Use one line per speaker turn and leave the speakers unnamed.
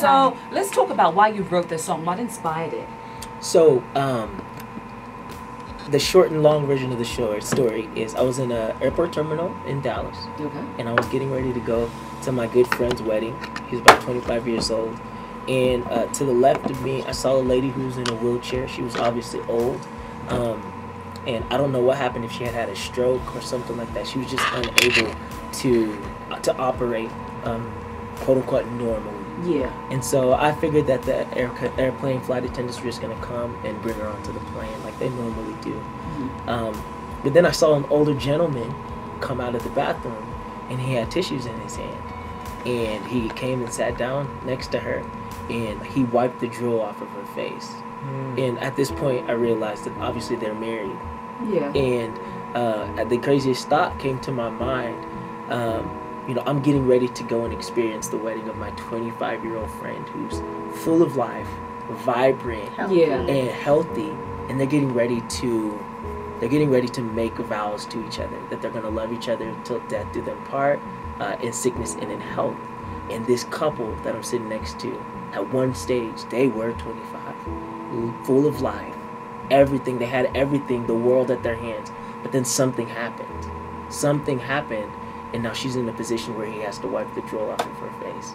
So let's talk about why you wrote this song. What inspired it?
So, um, the short and long version of the short story is I was in an airport terminal in Dallas,
Okay.
and I was getting ready to go to my good friend's wedding. He's about 25 years old, and uh, to the left of me, I saw a lady who was in a wheelchair. She was obviously old, um, and I don't know what happened if she had had a stroke or something like that. She was just unable to to operate, um, quote unquote, normally.
Yeah.
And so I figured that the air, airplane flight attendants were just gonna come and bring her onto the plane like they normally do.
Mhm.
Um, but then I saw an older gentleman come out of the bathroom, and he had tissues in his hand, and he came and sat down next to her, and he wiped the drool off of her face. And at this point, I realized that obviously they're married,
Yeah.
and uh, the craziest thought came to my mind. Um, you know, I'm getting ready to go and experience the wedding of my 25 year old friend who's full of life, vibrant,
Yeah.
and healthy, and they're getting ready to they're getting ready to make vows to each other that they're going to love each other until death do them part, uh, in sickness and in health. And this couple that I'm sitting next to, at one stage, they were 25, full of life, everything. They had everything, the world at their hands. But then something happened. Something happened, and now she's in a position where he has to wipe the drool off of her face.